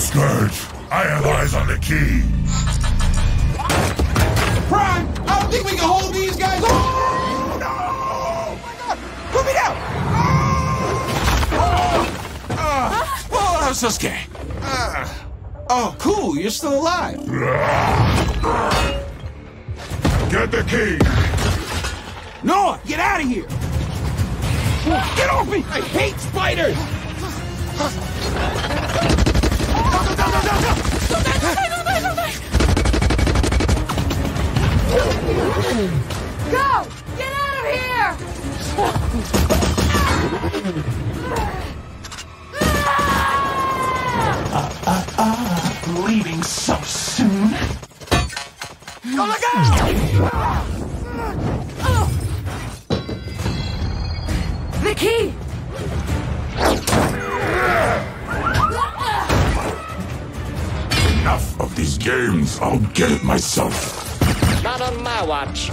Scourge, I have eyes on the key. Prime, I don't think we can hold these guys. Oh, no! Oh, my God! Put me down! Oh, oh, that was so scary. Uh, oh, cool. You're still alive. Get the key. Noah, get out of here! Get off me! I hate spiders! Go! Get out of here! Leaving so soon? Go look out! The key! Enough of these games. I'll get it myself. Not on my watch.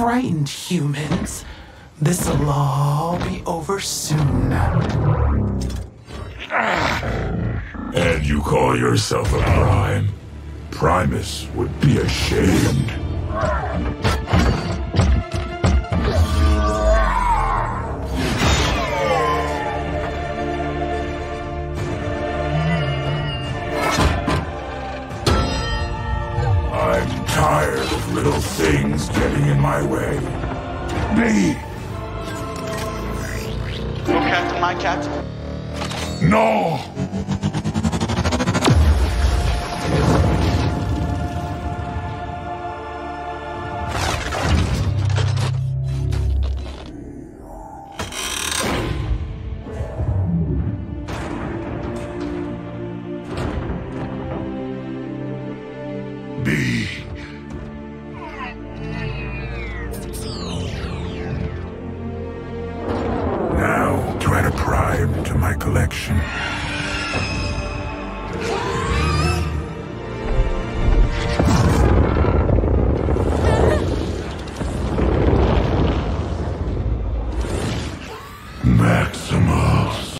Frightened, humans. This'll all be over soon. And you call yourself a Prime? Primus would be ashamed. Tired of little things getting in my way. Me! Your captain, my captain. No! Prime to my collection.